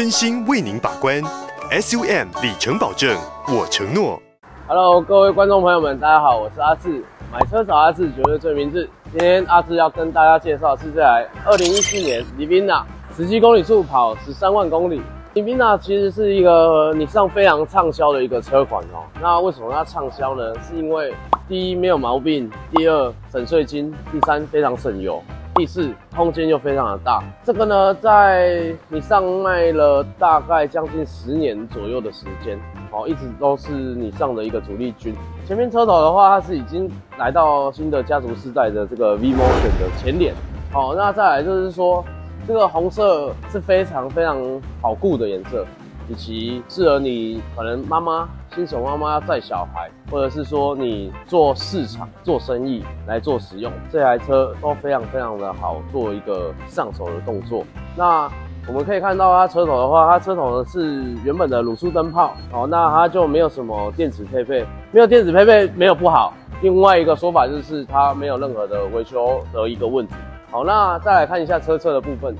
真心为您把关，SUM 里程保证，我承诺。Hello，各位观众朋友们，大家好，我是阿志，买车找阿志，绝对最明智。今天阿志要跟大家介绍是这台2014年 Livina，实际公里数跑13万公里。Livina 其实是一个你上非常畅销的一个车款哦。那为什么它畅销呢？是因为第一没有毛病，第二省税金，第三非常省油。第四，空间又非常的大。这个呢，在你上卖了大概将近十年左右的时间，哦，一直都是你上的一个主力军。前面车头的话，它是已经来到新的家族世代的这个 V Motion 的前脸。好、那再来就是说，这个红色是非常非常好顾的颜色。以及适合你可能妈妈新手妈妈要带小孩，或者是说你做市场做生意来做使用，这台车都非常非常的好做一个上手的动作。那我们可以看到它车头的话，它车头呢是原本的卤素灯泡哦，那它就没有什么电子配备，没有电子配备没有不好。另外一个说法就是它没有任何的维修的一个问题。好，那再来看一下车侧的部分。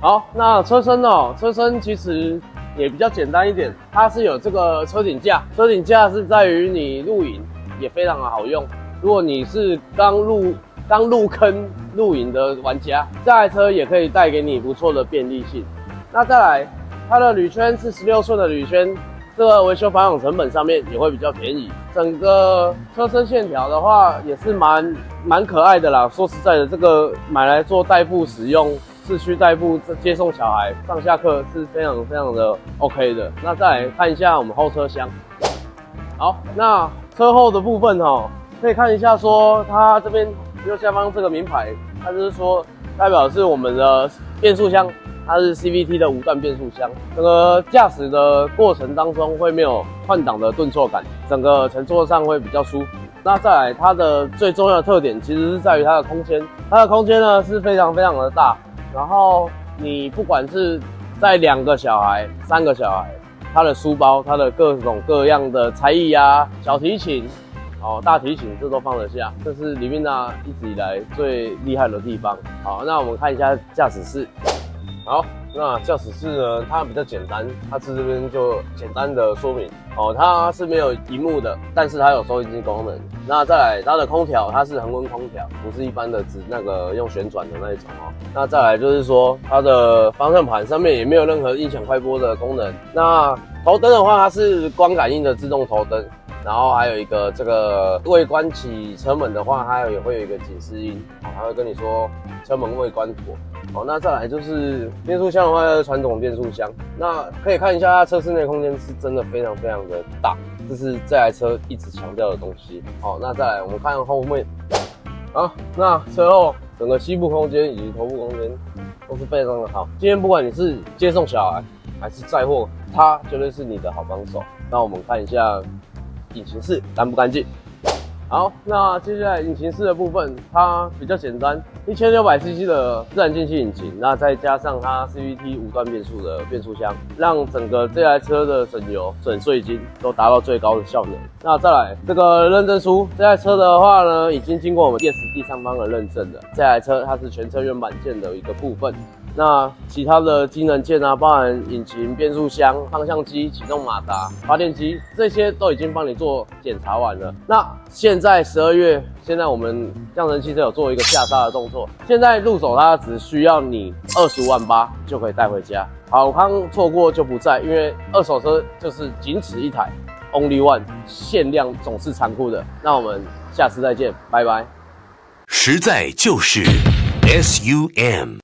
好，那车身哦，车身其实也比较简单一点，它是有这个车顶架，车顶架是在于你露营也非常的好用。如果你是刚入刚入坑露营的玩家，这台车也可以带给你不错的便利性。那再来，它的铝圈是十六寸的铝圈，这个维修保养成本上面也会比较便宜。整个车身线条的话，也是蛮蛮可爱的啦。说实在的，这个买来做代步使用。市区代步接送小孩上下课是非常非常的 OK 的。那再来看一下我们后车厢。好，那车后的部分哦，可以看一下说它这边右下方这个名牌，它就是说代表是我们的变速箱，它是 CVT 的无段变速箱。整个驾驶的过程当中会没有换挡的顿挫感，整个乘坐上会比较舒服。那再来它的最重要的特点其实是在于它的空间，它的空间呢是非常非常的大。然后你不管是在两个小孩、三个小孩，他的书包、他的各种各样的才艺啊、小提琴、哦大提琴，这都放得下，这是李宾娜一直以来最厉害的地方。好，那我们看一下驾驶室。好，那驾驶室呢，它比较简单，它这边就简单的说明哦，它是没有荧幕的，但是它有收音机功能。那再来，它的空调它是恒温空调，不是一般的只那个用旋转的那一种哦。那再来就是说，它的方向盘上面也没有任何音响快播的功能。那头灯的话，它是光感应的自动头灯。然后还有一个这个未关起车门的话，它也会有一个警示音，哦，它会跟你说车门未关妥。好，那再来就是变速箱的话，传统变速箱，那可以看一下它车室内空间是真的非常非常的大，这是这台车一直强调的东西。好，那再来我们看后面，好，那车后整个膝部空间以及头部空间都是非常的好。今天不管你是接送小孩还是载货，它绝对是你的好帮手。那我们看一下。引擎室干不干净？好，那接下来引擎室的部分，它比较简单，一千六百 CC 的自然进气引擎，那再加上它 CVT 无段变速的变速箱，让整个这台车的省油、省税金都达到最高的效能。那再来这个认证书，这台车的话呢，已经经过我们电池第三方的认证的，这台车它是全车原版件的一个部分。那其他的机能件啊，包含引擎、变速箱、方向机、启动马达、发电机，这些都已经帮你做检查完了。那现在十二月，现在我们降神汽车有做一个下杀的动作，现在入手它只需要你二十五万八就可以带回家。好康错过就不在，因为二手车就是仅此一台，Only One，限量总是残酷的。那我们下次再见，拜拜。实在就是 SUM。